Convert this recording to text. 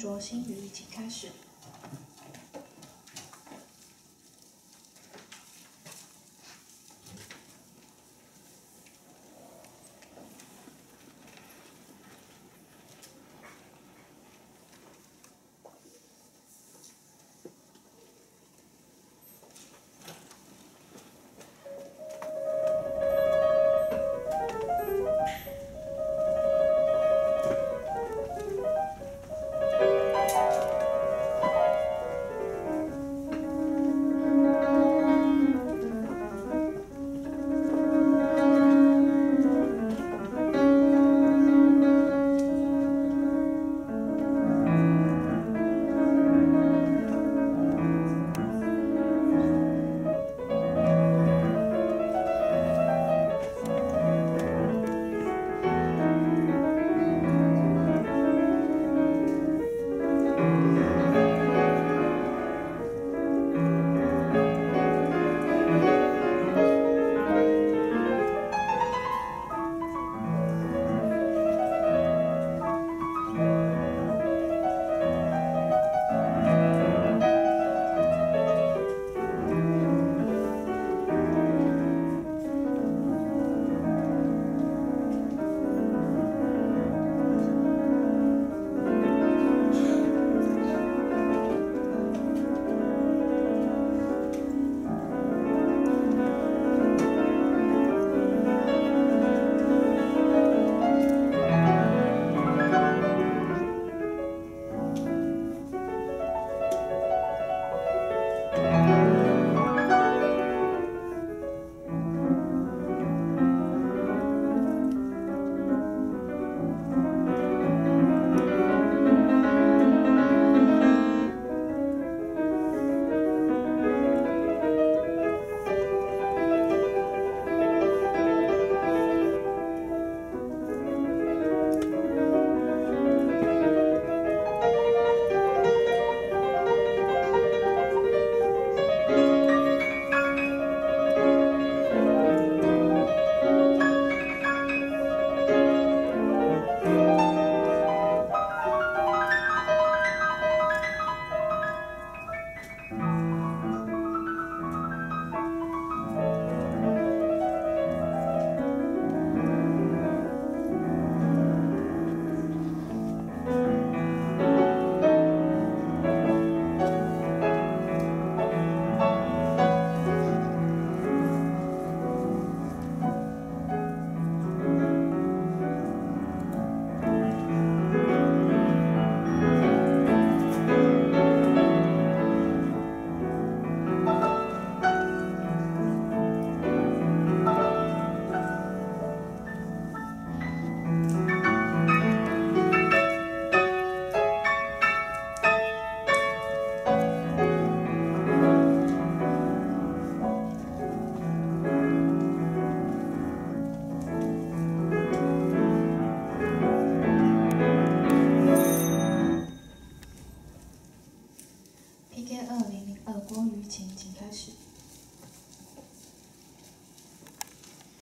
卓心宇，请开始。PK 二零零二郭雨晴，请开始。